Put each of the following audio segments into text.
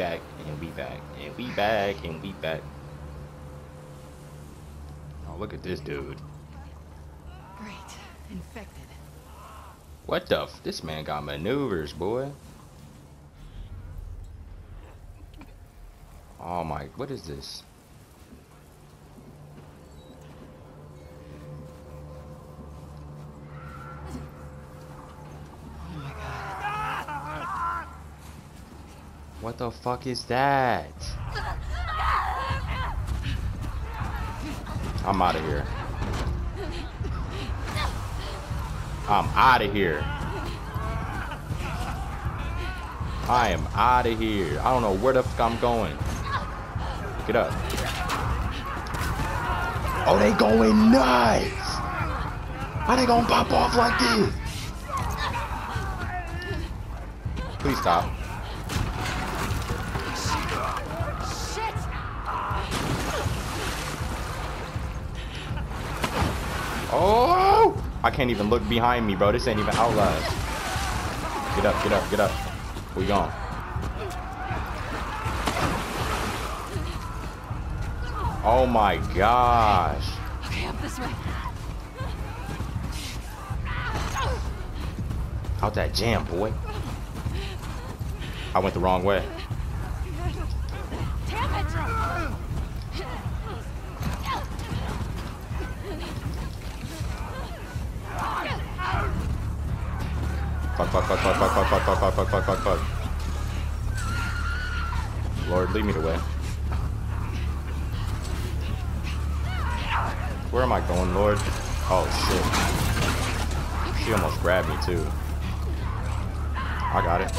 And we back, and we back, and we back, and we back. Oh, look at this dude. Great. Infected. What the f- This man got maneuvers, boy. Oh my, what is this? Oh my god. What the fuck is that? I'm out of here. I'm out of here. I am out of here. I don't know where the fuck I'm going. It up. Oh, they going nuts. How they gonna pop off like this? Please stop. Oh! I can't even look behind me, bro. This ain't even Outlast. Get up, get up, get up. We gone. Oh my gosh. Okay, up this way. Out that jam, boy. I went the wrong way. fuck, fuck, fuck, fuck, fuck, fuck. Lord, lead me the way. Where am I going, Lord? Oh, shit. She almost grabbed me, too. I got it.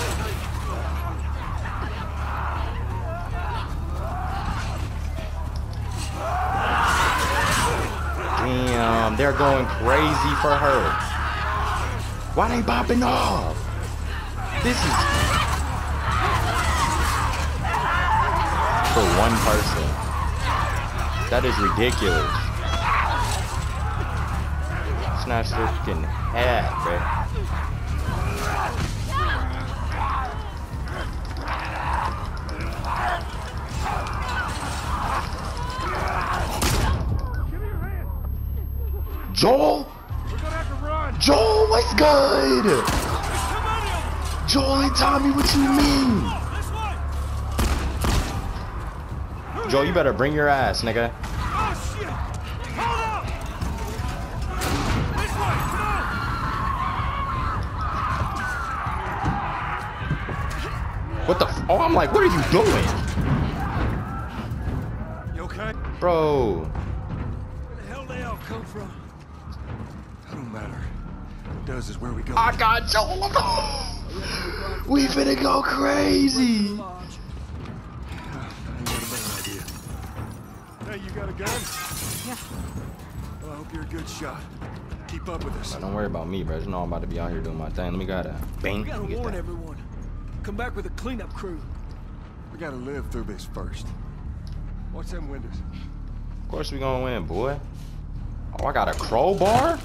Damn, they're going crazy for her. Why they bopping off? This is for one person. That is ridiculous. Snatch their fucking hat, bro. Joel? We're gonna have to run. Joel, what's good? Come. Joel and Tommy, what you mean? This. Joel, you better bring your ass, nigga. Oh shit! Hold up. This way. Come What the f- Oh, I'm like, what are you doing? on. You okay? Bro. Where the hell they all come from? That don't matter. What does is where we go. I got Joel. We finna go crazy. Ain't got a better idea. Hey, you got a gun? Yeah. Well, I hope you're a good shot. Keep up with us. Don't worry about me, bro. You know I'm about to be out here doing my thing. Let me get that. Bang. We gotta Let me get warn that. everyone. Come back with a cleanup crew. We gotta live through this first. Watch them windows. Of course we gonna win, boy. Oh, I got a crowbar?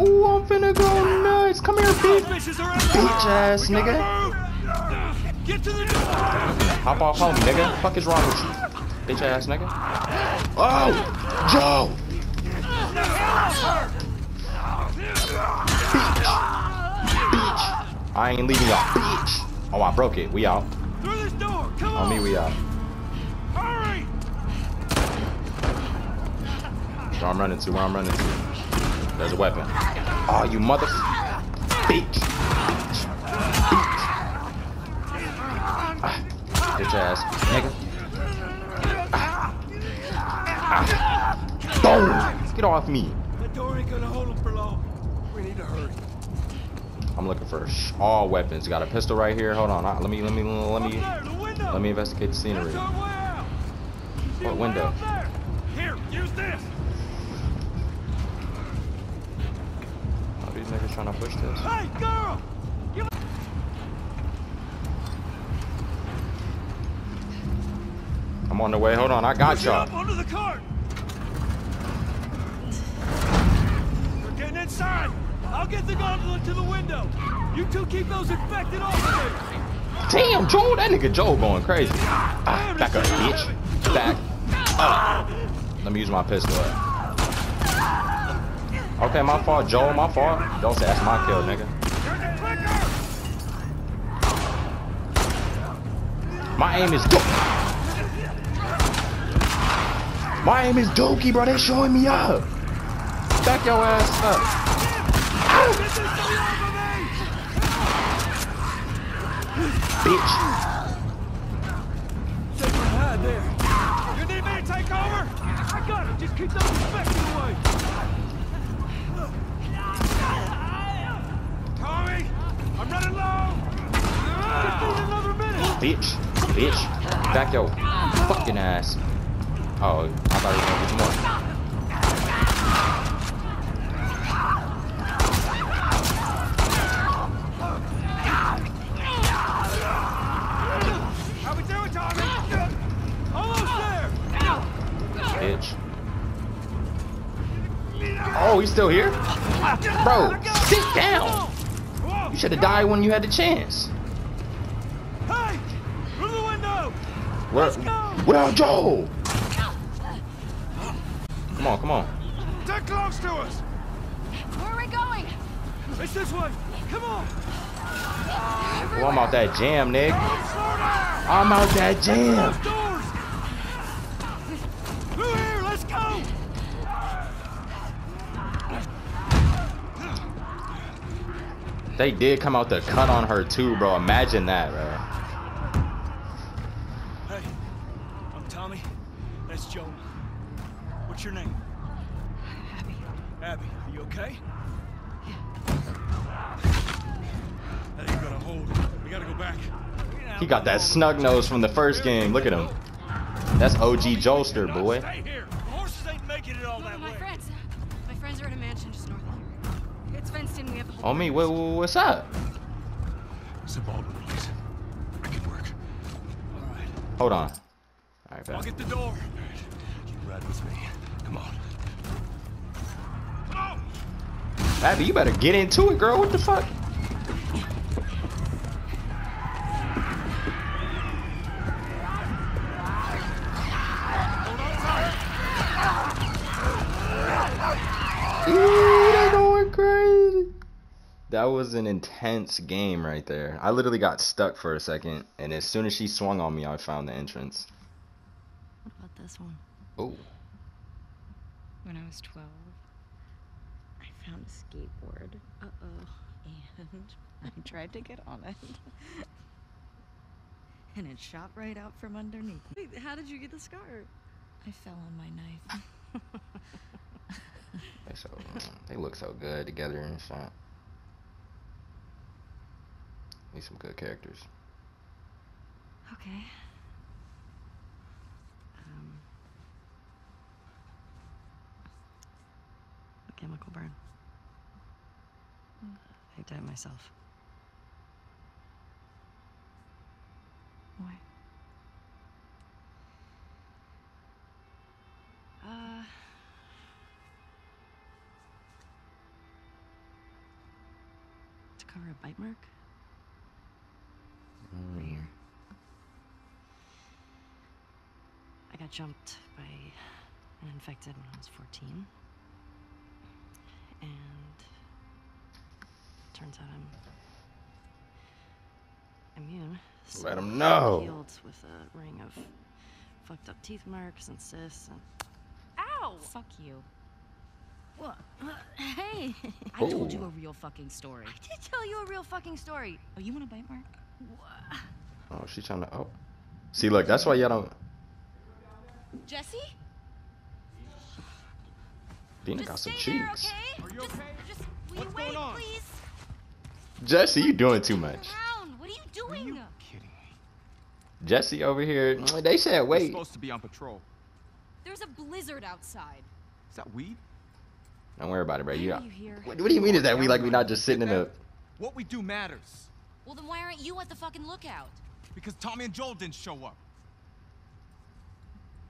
Ooh, I'm finna go nuts. Come here, bitch. Bitch ass nigga. Get to the door! Hop off home, nigga. Fuck is wrong with you? Bitch ass nigga. Oh! Joe! Bitch! Bitch! I ain't leaving y'all. Bitch! Oh, I broke it. We out. Through this door! Come on! On me, we out. Hurry! Where I'm running to, where I'm running to. There's a weapon. Oh, you mother... Bitch! Bitch! Bitch! Ah, bitch ass. Nigga. Ah. Ah. Boom! Get off me. That door ain't gonna hold them for long. We need to hurry. I'm looking for all weapons. Got a pistol right here. Hold on. Uh, Let me, let me, let me, There, the let me investigate the scenery. our way out! See a What window? Here, use this! Oh, these niggas trying to push this. Hey, girl! I'm on the way. Hold on. I got Push it up y'all. under the cart! We're getting inside! I'll get the gondola to the window! You two keep those infected off of me! Damn, Joel, that nigga Joel going crazy. Ah, back up, bitch. Back up. Let me use my pistol. Okay, my fault, Joel, my fault. Don't say that's my kill, nigga. My aim is dope. My aim is dokey, bro. They showing me up. Back your ass up. Bitch. Take my hide there. You need me to take over? I got it. Just keep those infected away. Tommy, I'm running low. Just need another minute. Bitch. Bitch. Back your fucking ass. Oh, I thought he was gonna get more. How we doing, Tommy? Almost there. Bitch. Oh, he's still here? Bro, sit down. Whoa. You should have died when you had the chance. Hey, through the window. Where, Let's go. where Joel? Come on, come on. They're close to us. Where are we going? It's this way. Come on. Oh, I'm out that jam, nigga. I'm out that jam. They did come out the cut on her too, bro. Imagine that, bro. Hey, I'm Tommy. That's Joel. What's your name? Abby. Abby. Are you okay? That ain't gonna hold. We gotta go back. He got that snug nose from the first game. Look at him. That's OG Jolster, boy. On me, what, what- what's up? Some Baldwin, please. I can work. All right. Hold on. All right, I'll get the door. You ride with me. Come on. Oh! Abby, you better get into it, girl. What the fuck? Ooh, they're going crazy. That was an intense game right there. I literally got stuck for a second, and as soon as she swung on me, I found the entrance. What about this one? Oh, When I was 12, I found a skateboard. Uh oh. And I tried to get on it. and it shot right out from underneath. Wait, how did you get the scar? I fell on my knife. they so they look so good together and shit. Need some good characters. okay. Um, a chemical burn. I did it myself. Why? Uh. To cover a bite mark? Right here. I got jumped by an infected when I was 14. And turns out I'm immune. Let him I'm know. Healed with a ring of fucked up teeth marks and cysts and Ow! fuck you. What? Uh, hey. I told you a real fucking story. I did tell you a real fucking story. Oh, you want a bite mark? What? Oh, she's trying to. Oh, see, look, that's why y'all don't. Jesse? Dina Just got some stay there, cheeks. okay? Are you just, okay? Just, will What's wait, going on? please? Jesse, you doing too much. What are you doing? Kidding me. Jesse over here. They said We're wait. supposed to be on patrol. There's a blizzard outside. Is that weed? Don't worry about it, bro. You. are you here? What, what do you mean is that we like we not just sitting in the? What we do matters. Well, then why aren't you at the fucking lookout? Because Tommy and Joel didn't show up.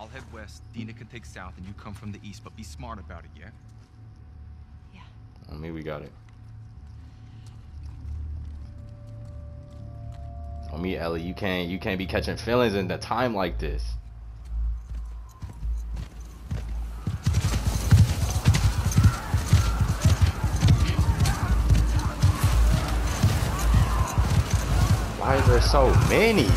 I'll head west. Dina can take south, and you come from the east. But be smart about it, yeah? Yeah. I mean, we got it. On me, Ellie, you can't you can't be catching feelings in the time like this. Why is there so many?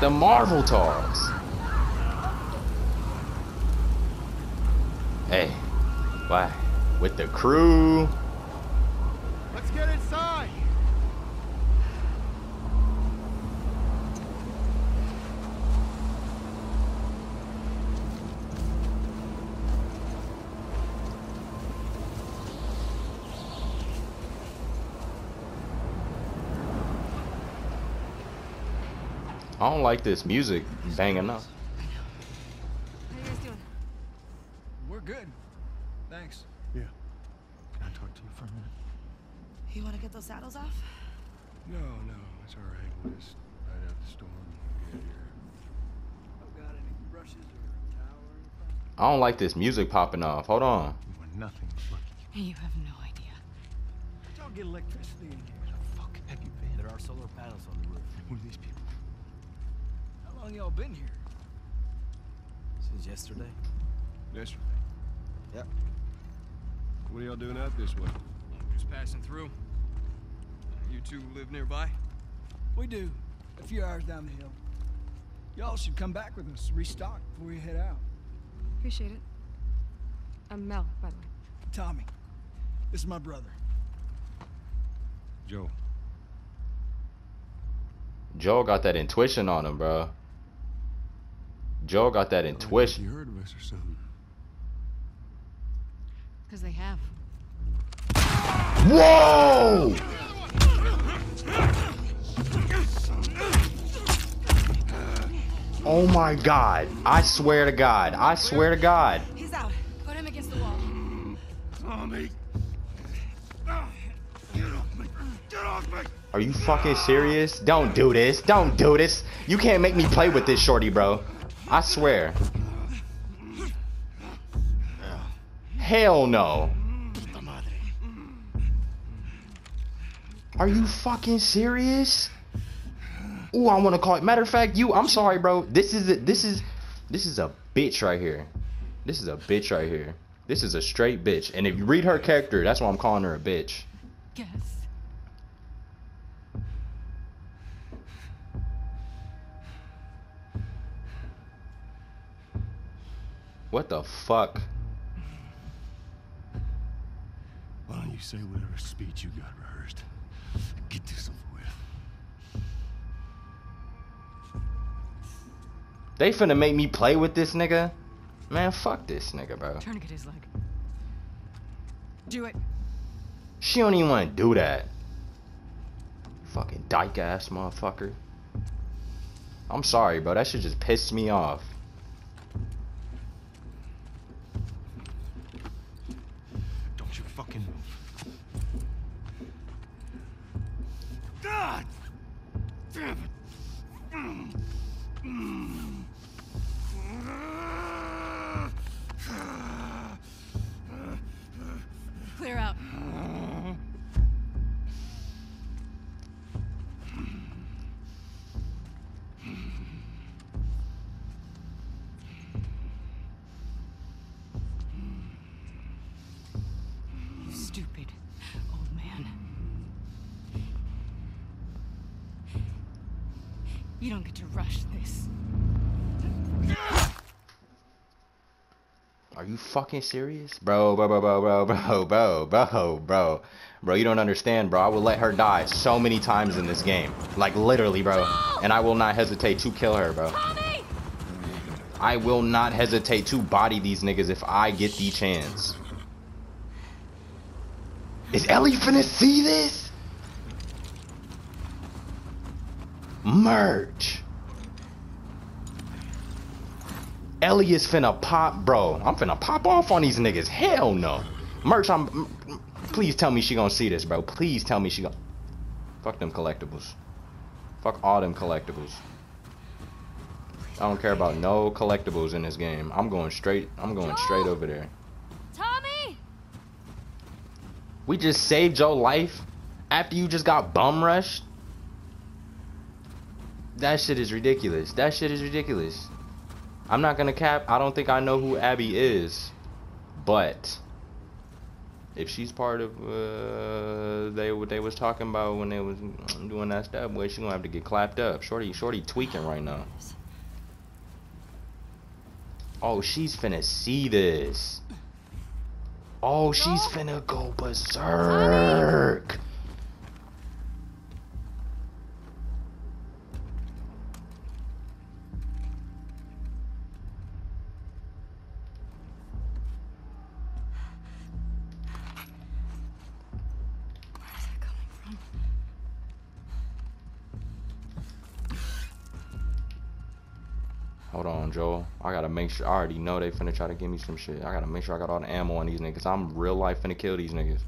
Them Marvel toys. Hey, why? With the crew. Let's get inside. I don't like this music banging up. How you guys doing? We're good. Thanks. Yeah. Can I talk to you for a minute? You want to get those saddles off? No, no, it's all right. We'll just ride out the storm and get here. I've got any brushes or towel or anything? I don't like this music popping off. Hold on. We were nothing lucky. You have no idea. Don't get electricity in here. Where the fuck have you been? There are solar panels on the roof. Who are these people? How long y'all been here? Since yesterday? Yesterday. Yep. What are y'all doing out this way? Just passing through. You two live nearby? We do. A few hours down the hill. Y'all should come back with us, restock before you head out. Appreciate it. I'm Mel, by the way. Tommy, this is my brother. Joe. Joe got that intuition on him, bro. Joe got that oh, You intuition. heard of us or something? Because they have. Whoa! Oh my god. I swear to God. I swear to God. He's out. Put him against the wall. Tommy! Get off me! Get off me! Are you fucking serious? Don't do this. Don't do this. You can't make me play with this shorty, bro. I swear. Hell no. Are you fucking serious? Ooh, I want to call it. Matter of fact, you. I'm sorry, bro. This is a, this is this is a bitch right here. This is a bitch right here. This is a straight bitch. And if you read her character, that's why I'm calling her a bitch. Guess. What the fuck? Why don't you say whatever speech you got rehearsed? Get this over with. They finna make me play with this nigga? Man, fuck this nigga, bro. Tourniquet his leg. Do it. She don't even want to do that. Fucking dyke ass motherfucker. I'm sorry, bro. That shit just pissed me off. You don't get to rush this. Are you fucking serious? Bro, bro, bro, bro, bro, bro, bro, bro, bro. Bro, you don't understand, bro. I will let her die so many times in this game. Like, literally, bro. And I will not hesitate to kill her, bro. I will not hesitate to body these niggas if I get the chance. Is Ellie finna see this? Merch. Ellie is finna pop, bro. I'm finna pop off on these niggas. Hell no. Merch, I'm. Please tell me she gonna see this, bro. Please tell me she gonna. Fuck them collectibles. Fuck all them collectibles. I don't care about no collectibles in this game. I'm going straight. I'm going straight over there. Tommy! We just saved your life after you just got bum rushed. That shit is ridiculous. That shit is ridiculous. I'm not gonna cap. I don't think I know who Abby is, but if she's part of uh, they what they was talking about when they was doing that stuff, boy, she gonna have to get clapped up. Shorty, shorty tweaking right now. Oh, she's finna see this. Oh, she's finna go berserk. I gotta make sure. I already know they finna try to give me some shit. I gotta make sure I got all the ammo on these niggas. I'm real life finna kill these niggas.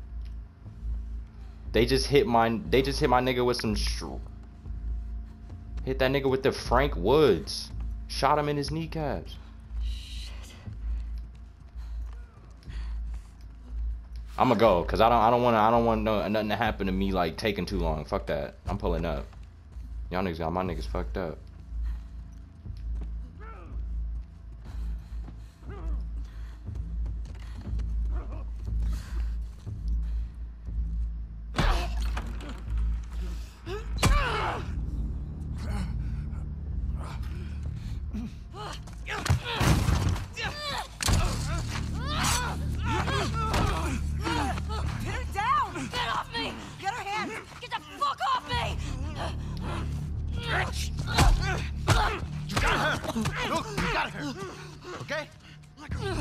They just hit my. They just hit my nigga with some. Hit that nigga with the Frank Woods. Shot him in his kneecaps. I'ma go, cause I don't. I don't wanna. I don't want no nothing to happen to me like taking too long. Fuck that. I'm pulling up. Y'all niggas got my niggas fucked up. Look, you got her! Okay? You're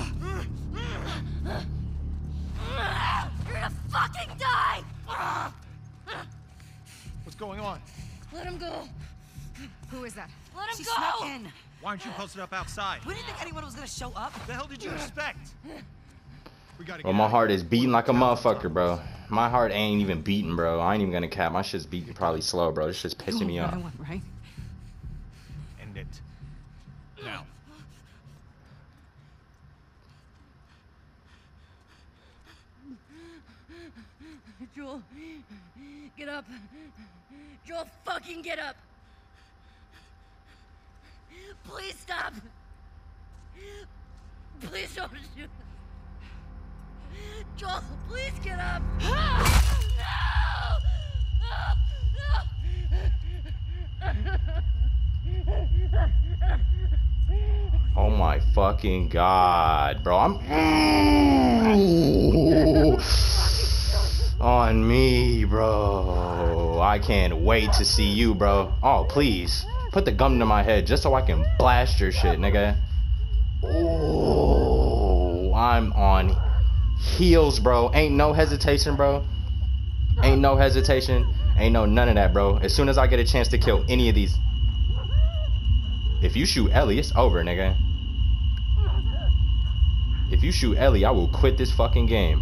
gonna fucking die! What's going on? Let him go! Who is that? Let him She go! snuck in. Why aren't you posted up outside? We didn't think anyone was gonna show up. What the hell did you expect? We gotta Bro, get my heart is beating like a motherfucker, bro. My heart ain't even beating, bro. I ain't even gonna cap. My shit's beating probably slow, bro. This shit's pissing me off. Right? End it. Now. Joel, get up. Joel, fucking get up. Please stop. Please don't shoot. Joel, please get up. Oh my fucking god, bro. I'm on me, bro. I can't wait to see you, bro. Oh, please. Put the gum to my head just so I can blast your shit, nigga. Oh, I'm on heels, bro. Ain't no hesitation, bro. Ain't no hesitation. Ain't no none of that, bro. As soon as I get a chance to kill any of these. If you shoot Ellie, it's over, nigga. If you shoot Ellie, I will quit this fucking game.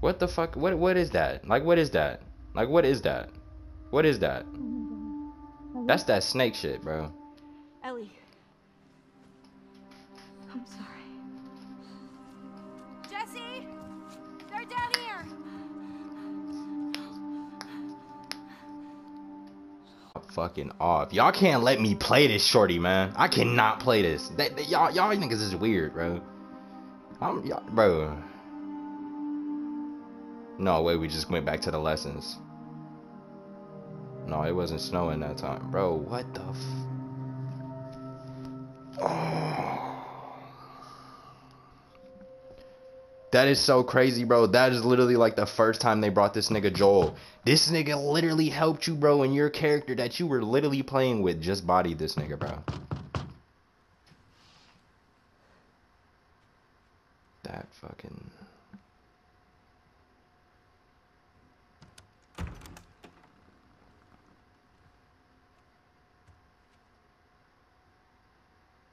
What the fuck? What what is that? Like what is that? Like what is that? What is that? That's that snake shit, bro. I'm sorry. Jesse, they're down here. fucking off. Y'all can't let me play this shorty, man. I cannot play this. That, that- y'all y'all niggas is weird, bro. I'm y'all, bro. No way, we just went back to the lessons. No, it wasn't snowing that time. Bro, what the That is so crazy, bro. That is literally like the first time they brought this nigga Joel. This nigga literally helped you, bro, and your character that you were literally playing with just bodied this nigga, bro. That fucking...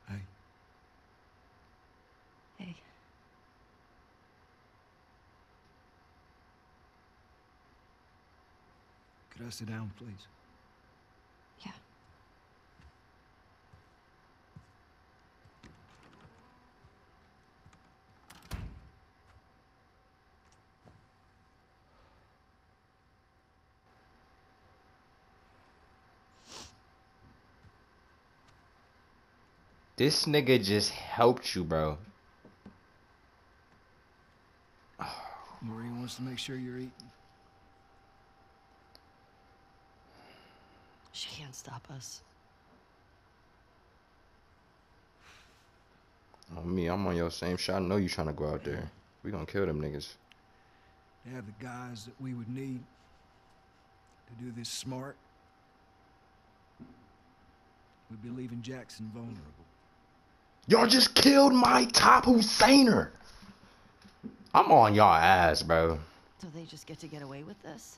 Hey, Hey. Could I sit down, please? Yeah. This nigga just helped you, bro. Maria wants to make sure you're eating. She can't stop us. On me, I'm on your same shot. I know you're trying to go out there. We gonna kill them niggas. To have the guys that we would need to do this smart, we'd be leaving Jackson vulnerable. Y'all just killed my top Husseiner. I'm on y'all ass, bro. So they just get to get away with this?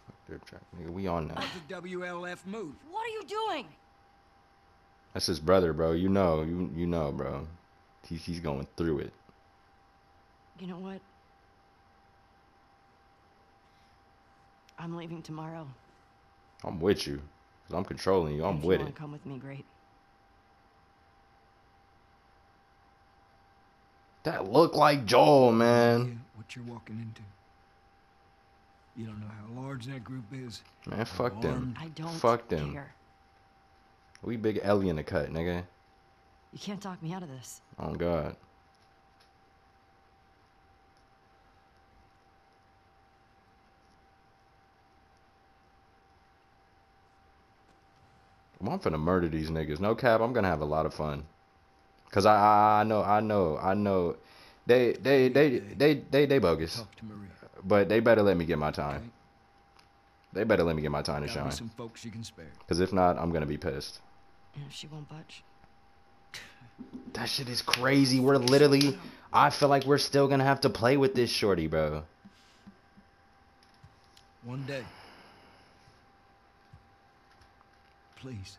Fuck track, nigga. We on that. That's the WLF move. What are you doing? That's his brother, bro. You know, you you know, bro. He's he's going through it. You know what? I'm leaving tomorrow. I'm with you. Cause I'm controlling you. I'm if with you it. come with me, great. That look like Joel, man. what you're walking into. You don't know how large that group is. Man, fuck them. I don't Fuck them. care. We big Ellie in the cut, nigga. You can't talk me out of this. Oh God. Well, I'm finna murder these niggas. No cap, I'm gonna have a lot of fun. Cause I, I, I know, I know, I know, they, they, they, they, they, they bogus. Talk to Maria. But they better let me get my time. Okay? They better let me get my time to Gotta shine. some folks you can spare. Cause if not, I'm gonna be pissed. And if she won't budge, That shit is crazy. We're literally. I feel like we're still gonna have to play with this shorty, bro. One day. Please.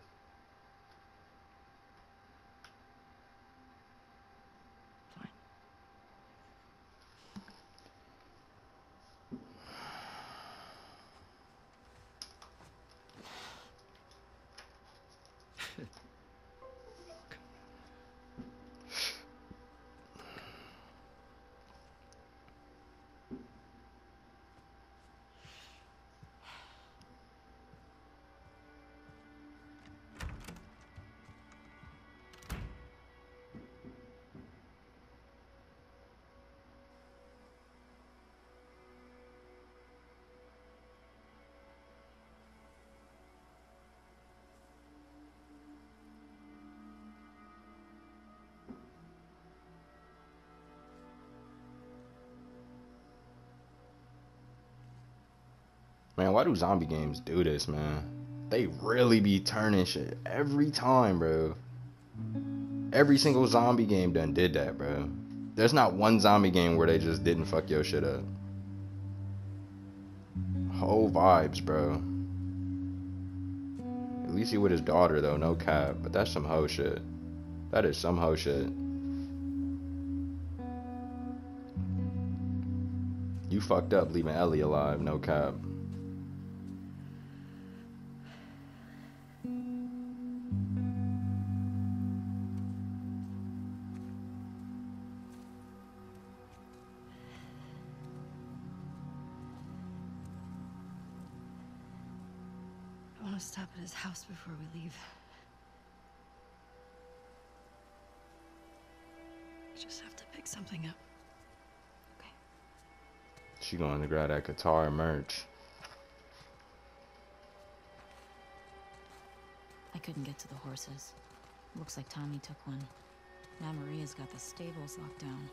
Man, why do zombie games do this, man? They really be turning shit every time, bro. Every single zombie game done did that, bro. There's not one zombie game where they just didn't fuck your shit up. Whole vibes, bro. At least he with his daughter though, no cap. But that's some hoe shit. That is some hoe shit. You fucked up leaving Ellie alive, no cap. His house before we leave. I just have to pick something up. Okay. She going to grab that guitar merch. I couldn't get to the horses. Looks like Tommy took one. Now Maria's got the stables locked down.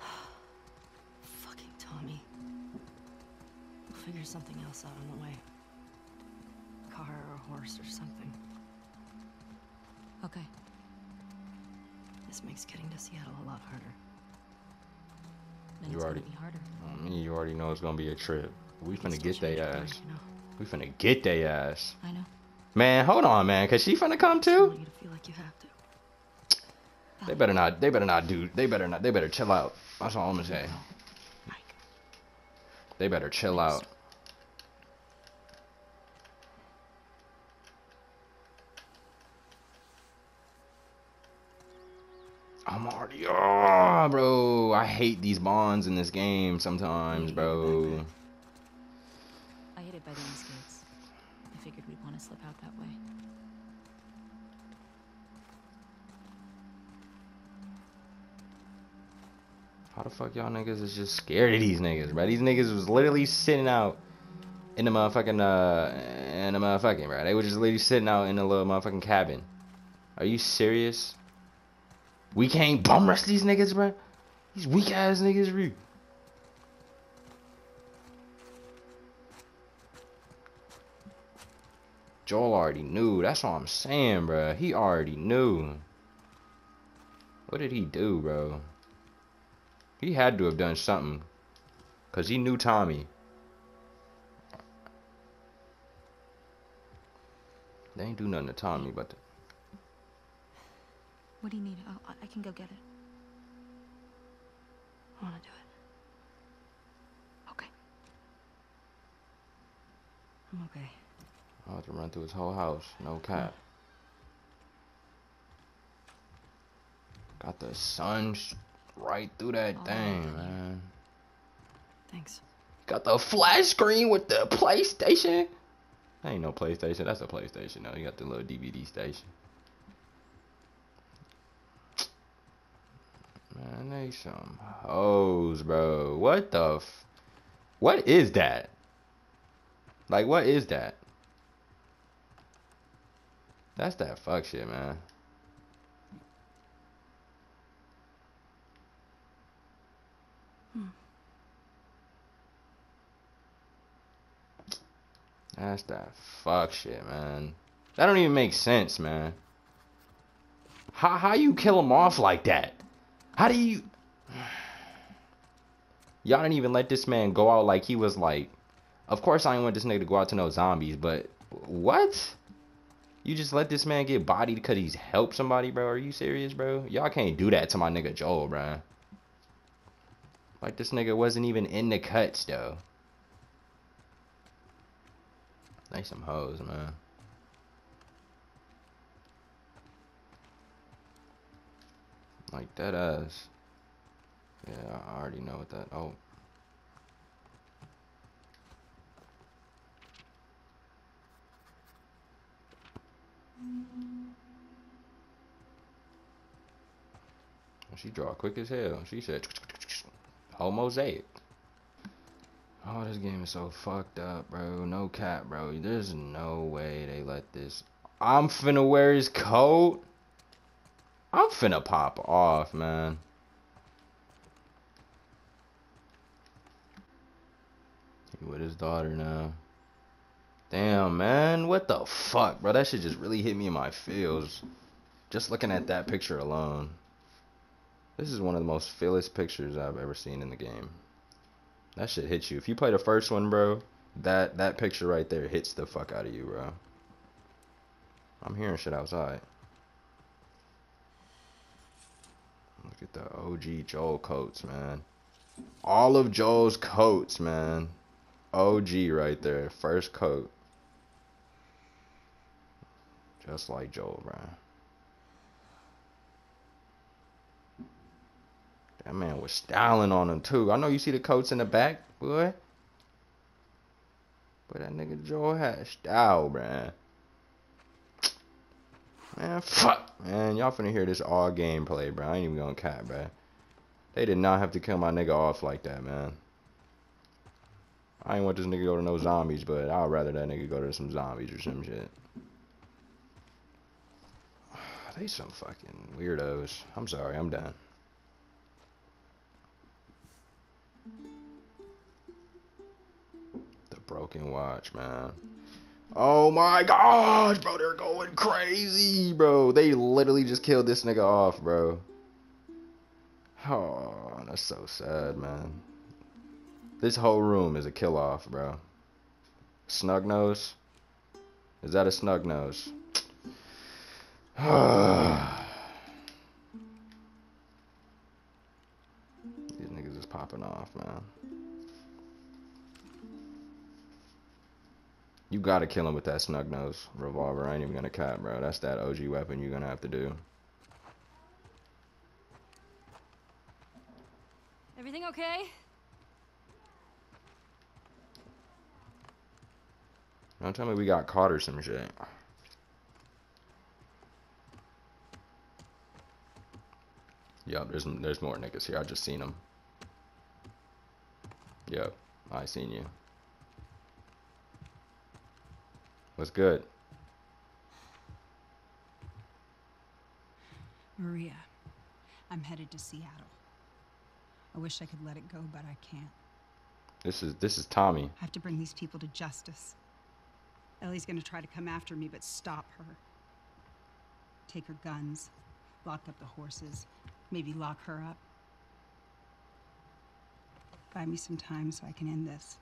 Fucking Tommy. We'll figure something else out on the way. Horse or something. Okay. This makes getting to Seattle a lot harder. Then You already- harder. I mean, you already know it's gonna be a trip. We finna get they ass. mind, You know? We finna get they ass. I know. Man, hold on, man, cause she finna come too. to like to. They better not. They better not do. They better not. They better chill out. That's all I'm gonna say. They better chill out. I hate these bonds in this game sometimes, bro. I hid it by the gates. I figured we'd want to slip out that way. How the fuck y'all niggas is just scared of these niggas, bro? These niggas was literally sitting out in the motherfucking uh in the motherfucking bro. They were just literally sitting out in the little motherfucking cabin. Are you serious? We can't bum rush these niggas, bro. These weak ass niggas, bro. Joel already knew. That's what I'm saying, bro. He already knew. What did he do, bro? He had to have done something. Because he knew Tommy. They ain't do nothing to Tommy, but the, What do you need? Oh, I- I can go get it. Want to do it. Okay. I'm okay. I'll have to run through his whole house. No cap. Got the sun right through that Oh, thing, man. Thanks. Got the flash screen with the PlayStation. That ain't no PlayStation. That's a PlayStation. No, you got the little DVD station. Man, they some hoes, bro. What the f- What is that? Like, what is that? That's that fuck shit, man. That's that fuck shit, man. That don't even make sense, man. How how you kill him off like that? How do you? Y'all didn't even let this man go out like he was like. Of course, I didn't want this nigga to go out to no zombies, but what? You just let this man get bodied because he's helped somebody, bro? Are you serious, bro? Y'all can't do that to my nigga Joel, bro. Like this nigga wasn't even in the cuts, though. They some hoes, man. Like that ass. Yeah, I already know what that. Oh. She draw quick as hell. She said, "Whole mosaic." Oh, this game is so fucked up, bro. No cap, bro. There's no way they let this. I'm finna wear his coat. I'm finna pop off, man. He with his daughter now. Damn, man. What the fuck, bro? That shit just really hit me in my feels. Just looking at that picture alone. This is one of the most fearless pictures I've ever seen in the game. That shit hits you. If you play the first one, bro, that that picture right there hits the fuck out of you, bro. I'm hearing shit outside. Look at the OG Joel coats, man. All of Joel's coats, man. OG right there. First coat. Just like Joel, bro. That man was styling on him too. I know you see the coats in the back, boy. But that nigga Joel had style, bruh. Man, fuck. Man, y'all finna hear this all gameplay, bro. I ain't even gonna cap, bro. They did not have to kill my nigga off like that, man. I ain't want this nigga go to no zombies, but I'd rather that nigga go to some zombies or some shit. They some fucking weirdos. I'm sorry, I'm done. The broken watch, man. Oh my gosh, bro, they're going crazy, bro. They literally just killed this nigga off, bro. Oh, that's so sad, man. This whole room is a kill off, bro. Snub nose? Is that a snub nose? These niggas is popping off, man. You gotta kill him with that snub nose revolver. I ain't even gonna cap, bro. That's that OG weapon you're gonna have to do. Everything okay? Don't tell me we got caught or some shit. Yup, there's there's more niggas here. I just seen them. Yep, I seen you. What's good? Maria, I'm headed to Seattle. I wish I could let it go, but I can't. This is this is Tommy. I have to bring these people to justice. Ellie's gonna try to come after me, but stop her. Take her guns, lock up the horses, maybe lock her up. Buy me some time so I can end this.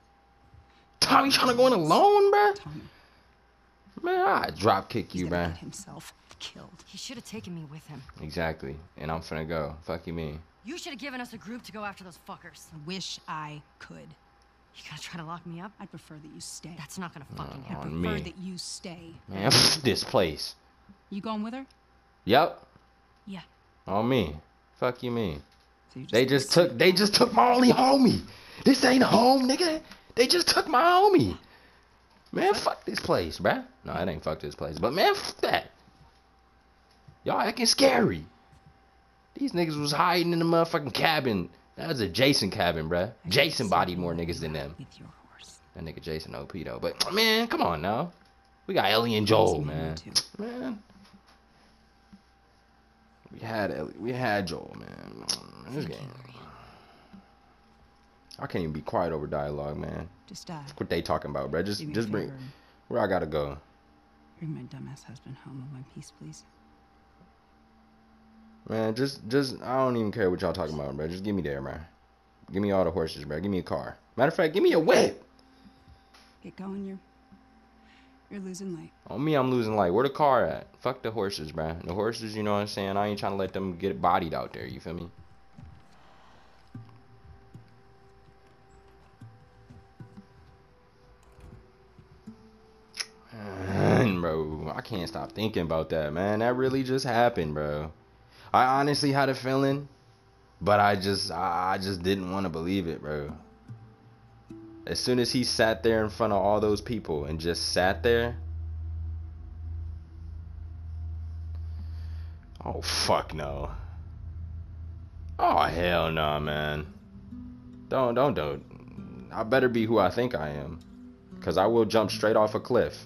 Tommy trying to go in alone, bruh? Tommy. Man, I drop kick you, man. himself killed. He should have taken me with him. Exactly. And I'm finna go. Fuck you, me. You should have given us a group to go after those fuckers. I wish I could. You gonna try to lock me up? I'd prefer that you stay. That's not gonna fucking mm, happen. I on prefer me. that you stay. Man, this place. You going with her? Yep. Yeah. On me. Fuck you, me. So you They just took they just took my only homie. This ain't home, nigga. They just took my homie. Man, fuck this place, bruh. No, it ain't fuck this place. But man, fuck that. Y'all acting scary. These niggas was hiding in the motherfucking cabin. That was a Jason cabin, bruh. Jason bodied more niggas than them. with your horse. That nigga Jason OP though. But man, come on now. We got Ellie and Joel, man. Man. We had Ellie. We had Joel, man. This game. I can't even be quiet over dialogue, man. Just uh, What they talking about, bruh? Just do me a just bring favor where I gotta go. Bring my dumbass husband home in one piece, please. Man, just just I don't even care what y'all talking about, bruh. Just give me there, man. Give me all the horses, bruh. Give me a car. Matter of fact, give me a whip. Get going, you're you're losing light. On me, I'm losing light. Where the car at? Fuck the horses, bruh. The horses, you know what I'm saying? I ain't trying to let them get bodied out there. You feel me? Bro, I can't stop thinking about that, man. That really just happened, bro. I honestly had a feeling, but I just, I just didn't want to believe it, bro. As soon as he sat there in front of all those people and just sat there, Oh fuck no. Oh hell no, man. Don't don't don't. I better be who I think I am, cause I will jump straight off a cliff.